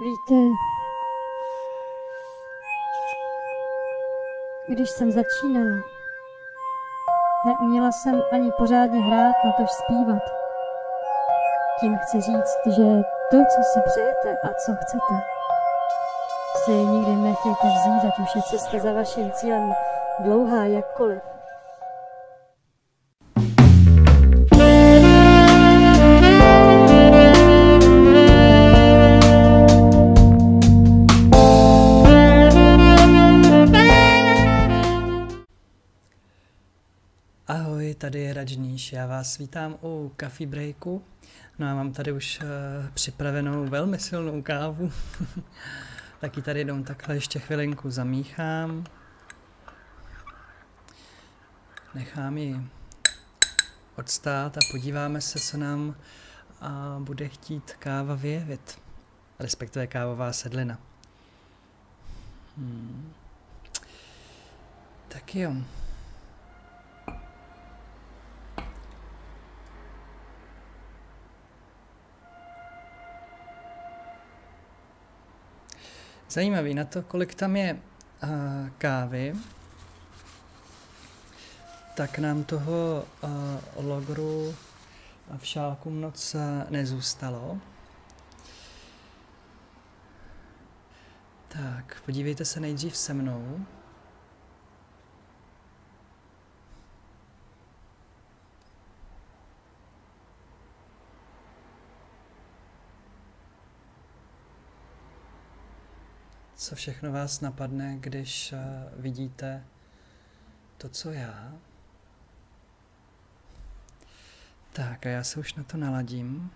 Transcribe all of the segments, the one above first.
Víte, když jsem začínala, neuměla jsem ani pořádně hrát, na tož zpívat. Tím chci říct, že to, co si přejete a co chcete, si nikdy nechejte vzít, ať už je cesta za vaším cílem dlouhá jakkoliv. Tady je Rajníš, já vás vítám u Coffee Breaku. No a mám tady už uh, připravenou velmi silnou kávu. Taky tady jenom takhle ještě chvilinku zamíchám. Nechám ji odstát a podíváme se, co nám uh, bude chtít káva vyjevit. Respektive kávová sedlina. Hmm. Tak jo. Zajímavý na to, kolik tam je uh, kávy, tak nám toho uh, logru v šálku moc nezůstalo. Tak, podívejte se nejdřív se mnou. Co všechno vás napadne, když uh, vidíte to, co já. Tak a já se už na to naladím.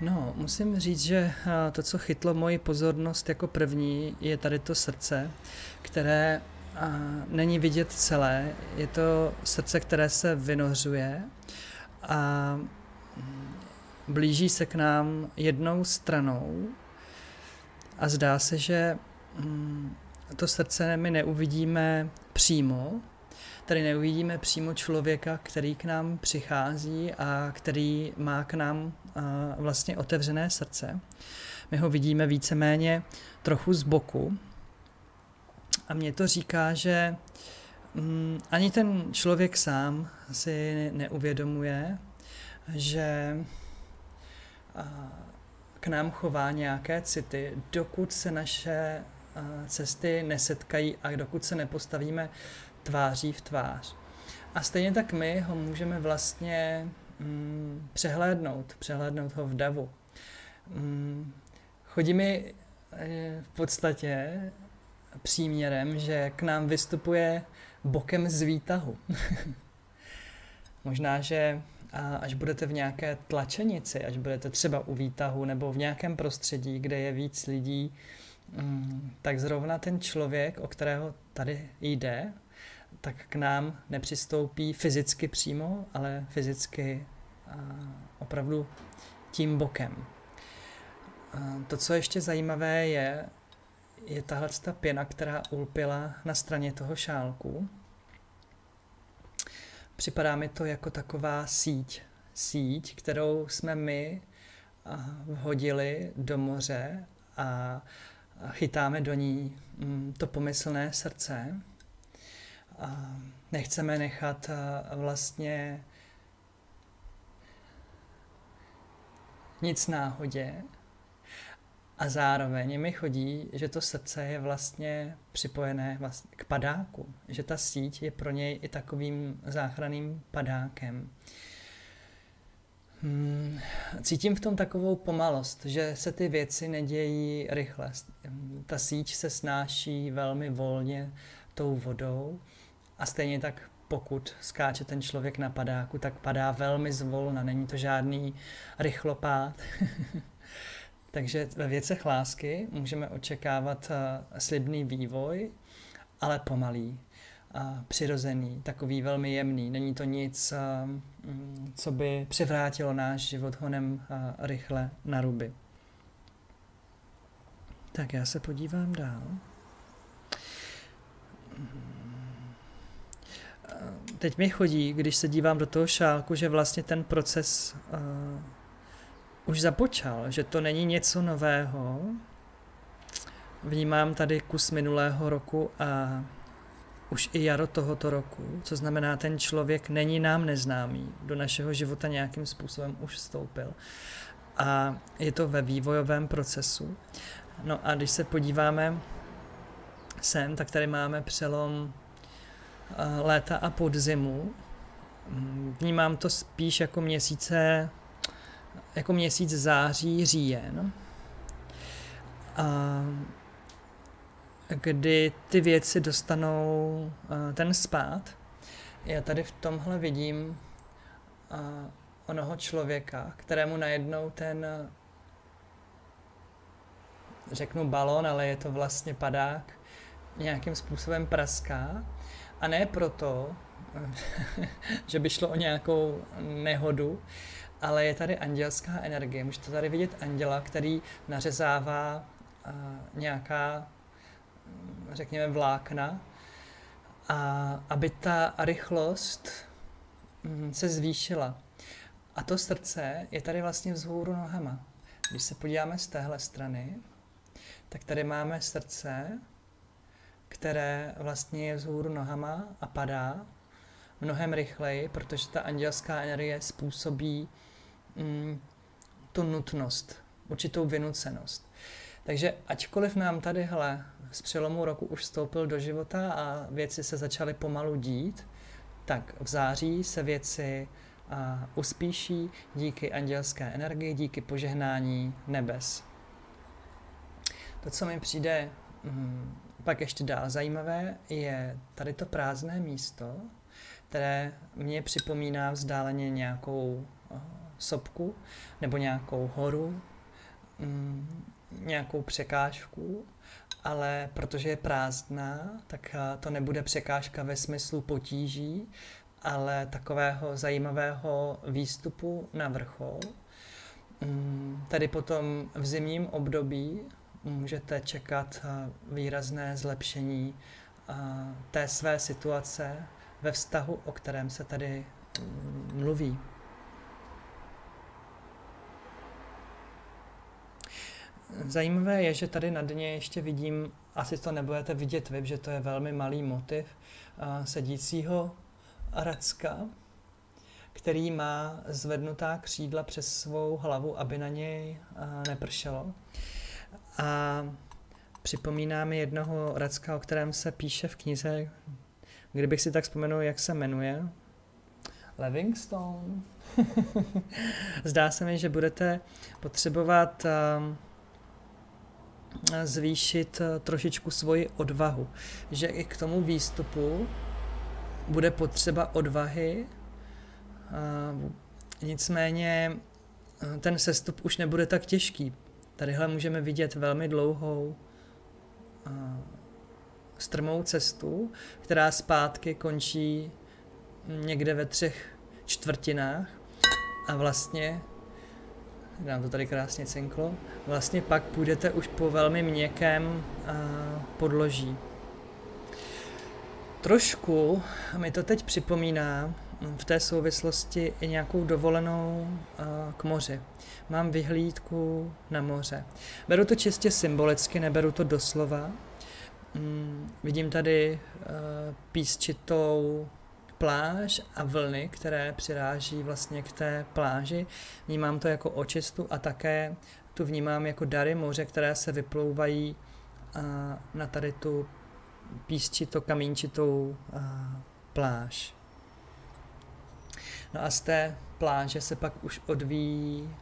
No, musím říct, že uh, to, co chytlo moji pozornost jako první, je tady to srdce, které uh, není vidět celé. Je to srdce, které se vynořuje a blíží se k nám jednou stranou a zdá se, že mm, to srdce my neuvidíme přímo, tady neuvidíme přímo člověka, který k nám přichází a který má k nám vlastně otevřené srdce. My ho vidíme víceméně trochu z boku a mě to říká, že mm, ani ten člověk sám si neuvědomuje, že k nám chová nějaké city, dokud se naše cesty nesetkají a dokud se nepostavíme tváří v tvář. A stejně tak my ho můžeme vlastně mm, přehlédnout, přehlédnout ho v davu. Mm, chodí mi e, v podstatě příměrem, že k nám vystupuje bokem z výtahu. Možná, že a až budete v nějaké tlačenici, až budete třeba u výtahu nebo v nějakém prostředí, kde je víc lidí, mm, tak zrovna ten člověk, o kterého tady jde, tak k nám nepřistoupí fyzicky přímo, ale fyzicky opravdu tím bokem. To, co je ještě zajímavé, je, je tahle ta pěna, která ulpila na straně toho šálku. Připadá mi to jako taková síť. Síť, kterou jsme my vhodili do moře a chytáme do ní mm, to pomyslné srdce. A nechceme nechat vlastně nic náhodě, a zároveň mi chodí, že to srdce je vlastně připojené vlastně k padáku, že ta síť je pro něj i takovým záchranným padákem. Hmm, cítím v tom takovou pomalost, že se ty věci nedějí rychle. Ta síť se snáší velmi volně tou vodou a stejně tak pokud skáče ten člověk na padáku, tak padá velmi zvolna, není to žádný rychlopád. Takže ve věcech lásky můžeme očekávat uh, slibný vývoj, ale pomalý, přirozený, takový velmi jemný. Není to nic, uh, co by přivrátilo náš život honem uh, rychle na ruby. Tak já se podívám dál. Teď mi chodí, když se dívám do toho šálku, že vlastně ten proces už započal, že to není něco nového. Vnímám tady kus minulého roku a už i jaro tohoto roku, co znamená, ten člověk není nám neznámý, do našeho života nějakým způsobem už vstoupil. A je to ve vývojovém procesu. No a když se podíváme sem, tak tady máme přelom eh, léta a podzimu. Vnímám to spíš jako měsíce, jako měsíc září, říjen. A kdy ty věci dostanou uh, ten spát. Já tady v tomhle vidím uh, onoho člověka, kterému najednou ten, řeknu balon, ale je to vlastně padák, nějakým způsobem praská. A ne proto, že by šlo o nějakou nehodu, ale je tady andělská energie. Můžete tady vidět anděla, který nařezává uh, nějaká řekněme, vlákna, a aby ta rychlost mm, se zvýšila. A to srdce je tady vlastně vzhůru nohama. Když se podíváme z téhle strany, tak tady máme srdce, které vlastně je vzhůru nohama a padá mnohem rychleji, protože ta andělská energie způsobí mm, tu nutnost, určitou vynucenost. Takže ačkoliv nám tadyhle z přelomu roku už vstoupil do života a věci se začaly pomalu dít, tak v září se věci a, uspíší díky andělské energii, díky požehnání nebes. To, co mi přijde hm, pak ještě dál zajímavé, je tady to prázdné místo, které mě připomíná vzdáleně nějakou uh, sopku nebo nějakou horu, hm, nějakou překážku ale protože je prázdná, tak eh, to nebude překážka ve smyslu potíží, ale takového zajímavého výstupu na vrchol. Mm, tady potom v zimním období můžete čekat eh, výrazné zlepšení eh, té své situace ve vztahu, o kterém se tady mm, mluví. Zajímavé je, že tady na dně ještě vidím, asi to nebudete vidět vy, že to je velmi malý motiv sedícího Racka, který má zvednutá křídla přes svou hlavu, aby na něj nepršelo. A připomíná mi jednoho Racka, o kterém se píše v knize, kdybych si tak vzpomenul, jak se jmenuje. Livingstone. Zdá se mi, že budete potřebovat uh, zvýšit eh, trošičku svoji odvahu. Že i k tomu výstupu bude potřeba odvahy, nicméně eh, ten sestup už nebude tak těžký. Tadyhle můžeme vidět velmi dlouhou eh, strmou cestu, která zpátky končí někde ve třech čtvrtinách a vlastně nám to tady krásně cinklo, vlastně pak půjdete už po velmi měkkém uh, podloží. Trošku mi to teď připomíná v té souvislosti i nějakou dovolenou uh, k moři. Mám vyhlídku na moře. Beru to čistě symbolicky, neberu to doslova. Mm, vidím tady uh, písčitou pláž a vlny, které přiráží vlastně k té pláži. Vnímám to jako očistu a také tu vnímám jako dary moře, které se vyplouvají na tady tu písčito kamínčitou pláž. No a z té pláže se pak už odvíjí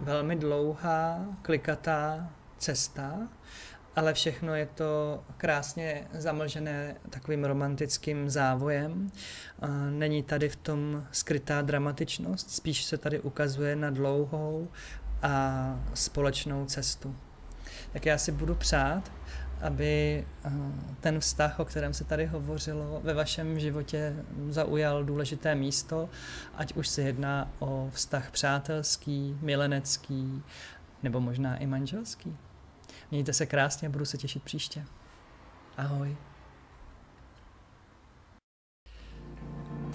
velmi dlouhá, klikatá cesta ale všechno je to krásně zamlžené takovým romantickým závojem. Není tady v tom skrytá dramatičnost, spíš se tady ukazuje na dlouhou a společnou cestu. Tak já si budu přát, aby ten vztah, o kterém se tady hovořilo, ve vašem životě zaujal důležité místo, ať už se jedná o vztah přátelský, milenecký nebo možná i manželský. Mějte se krásně a budu se těšit příště. Ahoj.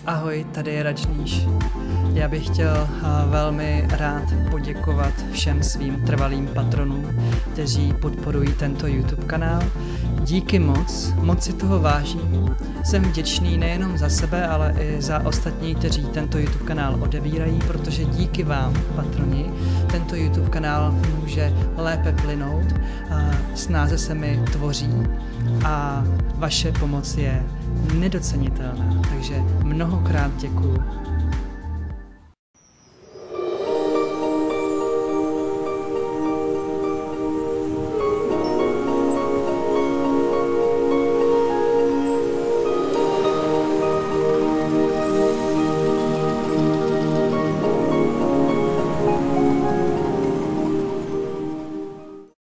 Ahoj, tady je Račníš. Já bych chtěl velmi rád poděkovat všem svým trvalým patronům, kteří podporují tento YouTube kanál. Díky moc, moc si toho vážím. Jsem vděčný nejenom za sebe, ale i za ostatní, kteří tento YouTube kanál odevírají, protože díky vám, patroni, tento YouTube kanál může lépe plynout, snáze se mi tvoří a vaše pomoc je nedocenitelná. Takže mnohokrát děkuju